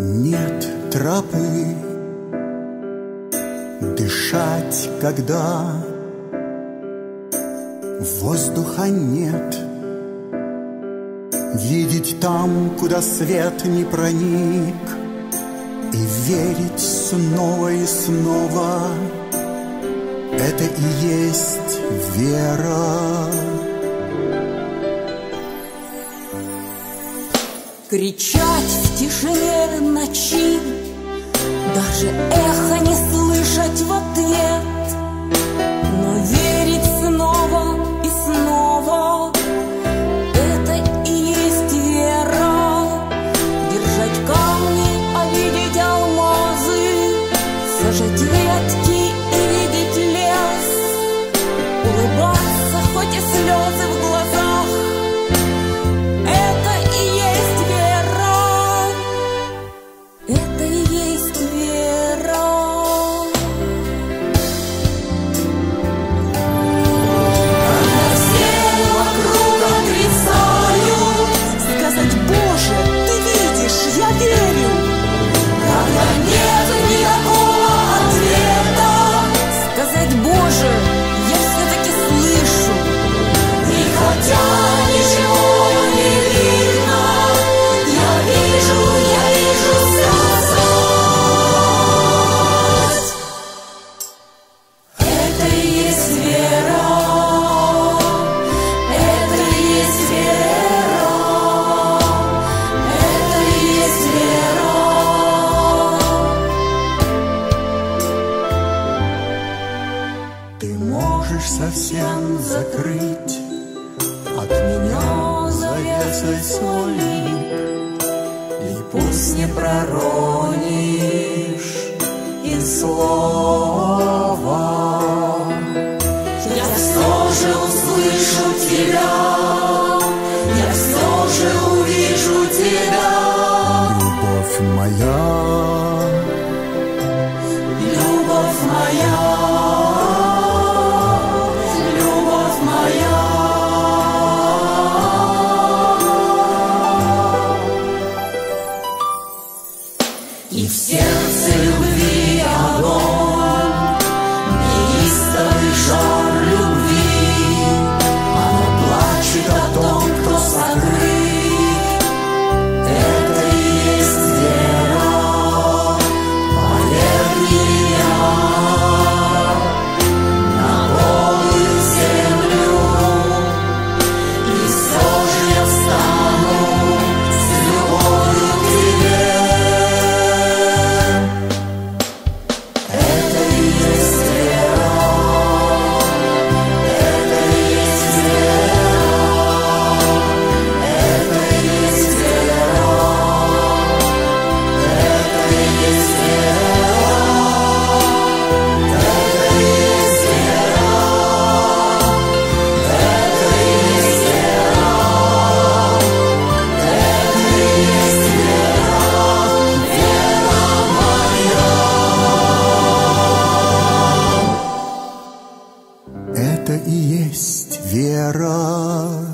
души Дышать, когда воздуха нет. Видеть там, куда свет не проник. И верить снова и снова. Это и есть вера. Кричать тишине ночи. Даже эхо не слышать в ответ. Но верить можешь совсем закрыть. От меня завесой свой И пусть не проронишь и слова. Я все же услышу тебя, вера.